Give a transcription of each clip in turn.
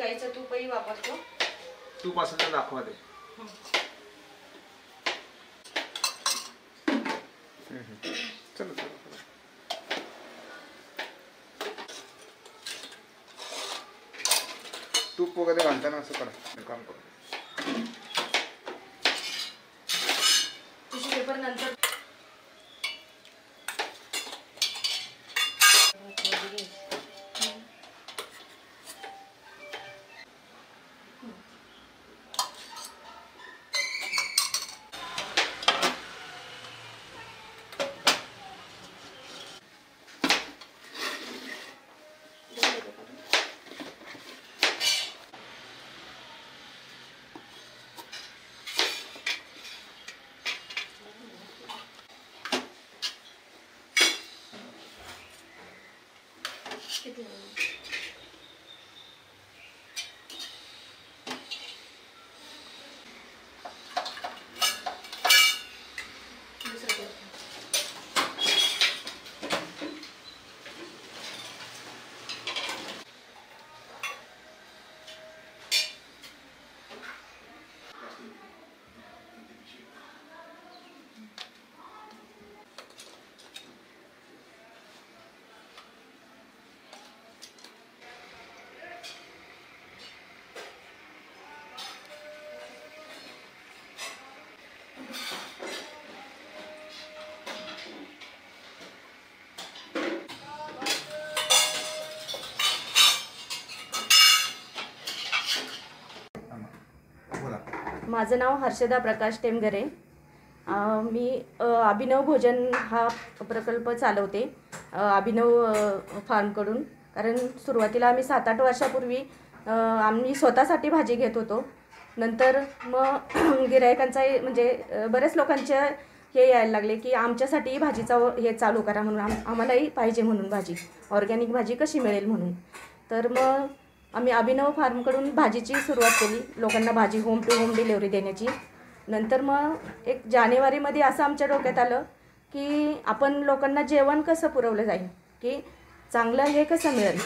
गाईचं तूपही वापरतो. तूप असेल तर दाखवा ते. चला चला चला. तूप वगैरे घालताना असं करा. काम करू. टिश्यू पेपर नंतर माझं नाव हर्षदा प्रकाश टेमघरे मी अभिनव भोजन हा प्रकल्प चालवते अभिनव फार्मकडून कारण सुरुवातीला आम्ही सात आठ वर्षापूर्वी आम्ही स्वतःसाठी भाजी घेत होतो. नंतर मग गिरायकांचा म्हणजे बऱ्याच लोकांचे हे यायला लागले की आमच्यासाठीही भाजीचा व- हे चालू करा म्हणून. आम आम्हालाही पाहिजे म्हणून भाजी. ऑर्गॅनिक भाजी कशी मिळेल म्हणून. तर मग आम्ही अभिनव फार्मकडून भाजीची सुरुवात केली. लोकांना भाजी होम टू होम डिलेवरी देण्याची. नंतर मग एक जानेवारीमध्ये असं आमच्या डोक्यात आलं की आपण लोकांना जेवण कसं पुरवलं जाईल? की चांगलं हे कसं मिळेल?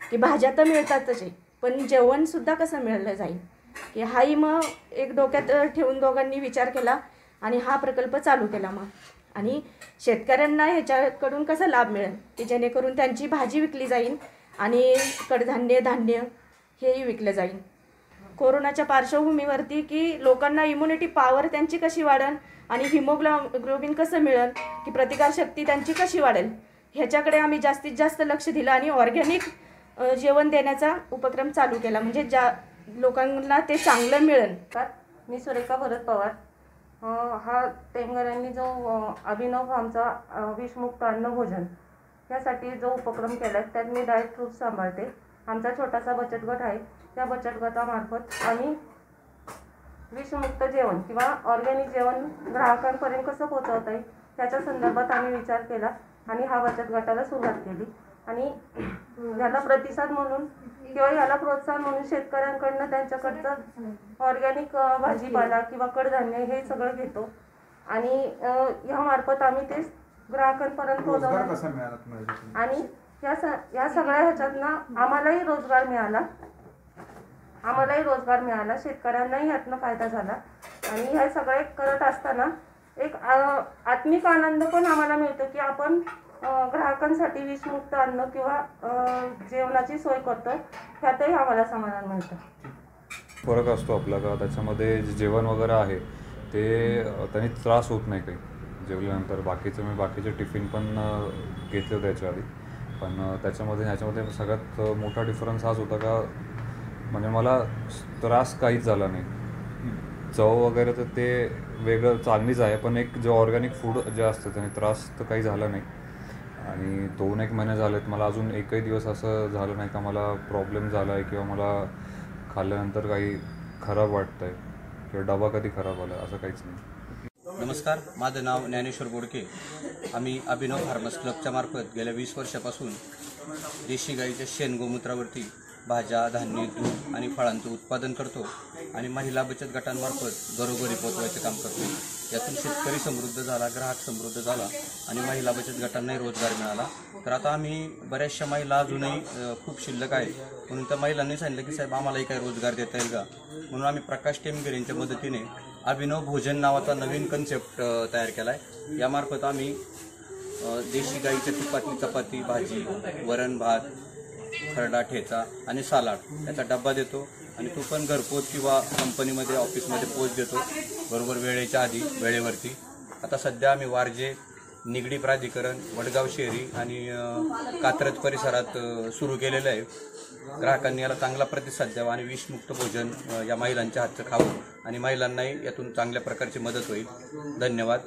की भाज्या तर मिळतातच आहे पण जेवणसुद्धा कसं मिळलं जाईल? की हाही मग एक डोक्यात ठेवून दोघांनी विचार केला आणि हा प्रकल्प चालू केला मग. आणि शेतकऱ्यांना ह्याच्याकडून कसा लाभ मिळेल? की जेणेकरून त्यांची भाजी विकली जाईल आणि कडधान्य धान्य हेही विकलं जाईल. कोरोनाच्या पार्श्वभूमीवरती की लोकांना इम्युनिटी पॉवर त्यांची कशी वाढेल आणि हिमोग्लोबिन कसं मिळेल की प्रतिकारशक्ती त्यांची कशी वाढेल ह्याच्याकडे आम्ही जास्तीत जास्त लक्ष दिलं आणि ऑर्गॅनिक जेवण देण्याचा उपक्रम चालू केला. म्हणजे ज्या लोकांना ते चांगलं मिळेल. मी सुरेखा भरत पवार. हा टेमघरांनी जो अभिनव फार्मचा विषमुक्त अन्न भोजन यासाठी जो उपक्रम केला आहे त्यात मी डायट फ्रूट सांभाळते. आमचा छोटासा बचत गट आहे त्या बचत गटामार्फत आम्ही विषमुक्त जेवण किंवा ऑर्गॅनिक जेवण ग्राहकांपर्यंत कसं पोहोचवता येईल त्याच्या संदर्भात आम्ही विचार केला आणि हा बचत गटाला सुरुवात केली. आणि ह्याला प्रतिसाद म्हणून किंवा ह्याला प्रोत्साहन म्हणून शेतकऱ्यांकडनं त्यांच्याकडचं ऑर्गॅनिक भाजीपाला किंवा कडधान्य हे सगळं घेतो. आणि ह्यामार्फत आम्ही ते ग्राहकांपर्यंत रोजगार पोहोचवतो कसा मिळाला तुम्हाला तिथून? आणि या स या सगळ्या ह्याच्यातनं आम्हालाही रोजगार मिळाला. आम्हालाही रोजगार मिळाला. शेतकऱ्यांनाही यातनं फायदा झाला. आणि हे सगळे करत असताना एक आत्मिक आनंद पण आम्हाला मिळतो की आपण ग्राहकांसाठी विषमुक्त अन्न किंवा जेवणाची सोय करतो. ह्यातही आम्हाला समाधान मिळतं. फरक असतो आपला का? त्याच्यामध्ये जे जेवण वगैरे आहे ते त्यांनी त्रास होत नाही काही. जेवल्यानंतर बाकीचं मी बाकीचे टिफिन पण घेतले होते याच्या आधी पण त्याच्यामध्ये ह्याच्यामध्ये सगळ्यात मोठा डिफरन्स हाच होता का म्हणजे मला त्रास काहीच झाला नाही. चव वगैरे तर ते वेगळं चांगलीच आहे पण एक जे ऑर्गॅनिक फूड जे असतं त्याने त्रास तर काही झाला नाही. आणि दोन एक महिने झालेत मला अजून एकही दिवस असं झालं नाही का मला प्रॉब्लेम झाला आहे किंवा मला खाल्ल्यानंतर काही खराब वाटतं आहे किंवा डबा कधी खराब आला असं काहीच नाही. नमस्कार माझं नाव ज्ञानेश्वर बोडके. आम्ही अभिनव फार्मस क्लबच्या मार्फत गेल्या वीस वर्षापासून देशी गाईच्या शेण गोमूत्रावरती भाज्या धान्य दूध आणि फळांचं उत्पादन करतो आणि महिला बचत गटांमार्फत घरोघरी पोचवायचं काम करतो. यातून शेतकरी समृद्ध झाला ग्राहक समृद्ध झाला आणि महिला बचत गटांनाही रोजगार मिळाला. तर आता आम्ही बऱ्याचशा महिला अजूनही खूप शिल्लक आहेत. म्हणून त्या महिलांनी सांगितलं की साहेब आम्हालाही काही रोजगार देता येईल का? म्हणून आम्ही प्रकाश टेमकर यांच्या मदतीने अभिनव भोजन नावाचा नवीन कन्सेप्ट तयार केला आहे यामार्फत आम्ही देशी गाईच्या तुपातली चपाती भाजी वरण भात खरडा ठेचा आणि सालाड याचा डब्बा देतो आणि तो पण घरपोच किंवा कंपनीमध्ये ऑफिसमध्ये पोच देतो. बरोबर वेळेच्या आधी वेळेवरती. आता सध्या आम्ही वारजे निगडी प्राधिकरण वडगाव शहरी आणि कात्रज परिसरात सुरू केलेलं आहे. ग्राहकांनी याला चांगला प्रतिसाद द्यावा आणि विषमुक्त भोजन या महिलांच्या हातचं खावं आणि महिलांनाही यातून चांगल्या प्रकारची मदत होईल. धन्यवाद.